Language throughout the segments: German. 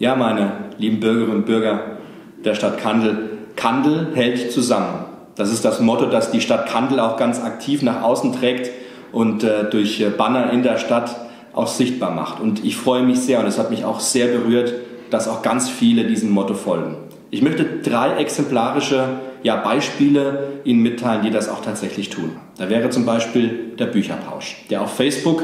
Ja, meine lieben Bürgerinnen und Bürger der Stadt Kandel, Kandel hält zusammen. Das ist das Motto, das die Stadt Kandel auch ganz aktiv nach außen trägt und äh, durch äh, Banner in der Stadt auch sichtbar macht. Und ich freue mich sehr und es hat mich auch sehr berührt, dass auch ganz viele diesem Motto folgen. Ich möchte drei exemplarische ja, Beispiele Ihnen mitteilen, die das auch tatsächlich tun. Da wäre zum Beispiel der Bücherpausch, der auf Facebook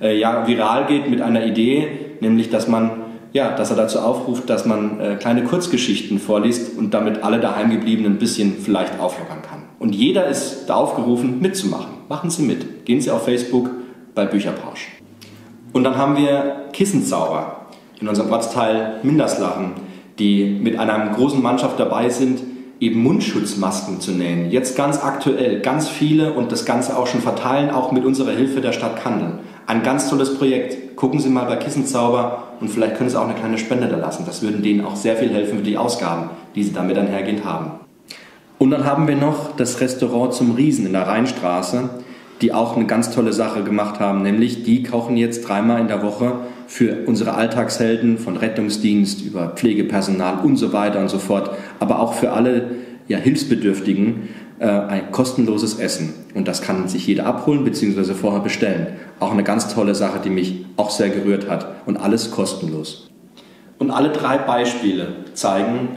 äh, ja, viral geht mit einer Idee, nämlich dass man ja, dass er dazu aufruft, dass man äh, kleine Kurzgeschichten vorliest und damit alle daheimgebliebenen ein bisschen vielleicht auflockern kann. Und jeder ist da aufgerufen, mitzumachen. Machen Sie mit. Gehen Sie auf Facebook bei Bücherpausch. Und dann haben wir Kissenzauber in unserem Ortsteil Minderslachen, die mit einer großen Mannschaft dabei sind, eben Mundschutzmasken zu nähen. Jetzt ganz aktuell, ganz viele und das Ganze auch schon verteilen, auch mit unserer Hilfe der Stadt Kandel. Ein ganz tolles Projekt. Gucken Sie mal bei Kissenzauber und vielleicht können Sie auch eine kleine Spende da lassen. Das würde denen auch sehr viel helfen für die Ausgaben, die Sie damit einhergehend haben. Und dann haben wir noch das Restaurant zum Riesen in der Rheinstraße, die auch eine ganz tolle Sache gemacht haben, nämlich die kochen jetzt dreimal in der Woche für unsere Alltagshelden von Rettungsdienst über Pflegepersonal und so weiter und so fort, aber auch für alle ja, Hilfsbedürftigen äh, ein kostenloses Essen. Und das kann sich jeder abholen bzw. vorher bestellen. Auch eine ganz tolle Sache, die mich auch sehr gerührt hat. Und alles kostenlos. Und alle drei Beispiele zeigen,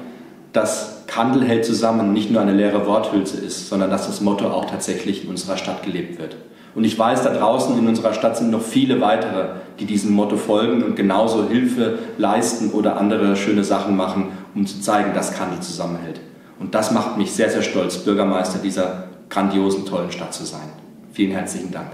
dass Kandel hält zusammen nicht nur eine leere Worthülse ist, sondern dass das Motto auch tatsächlich in unserer Stadt gelebt wird. Und ich weiß, da draußen in unserer Stadt sind noch viele weitere, die diesem Motto folgen und genauso Hilfe leisten oder andere schöne Sachen machen, um zu zeigen, dass Kandel zusammenhält. Und das macht mich sehr, sehr stolz, Bürgermeister dieser grandiosen, tollen Stadt zu sein. Vielen herzlichen Dank.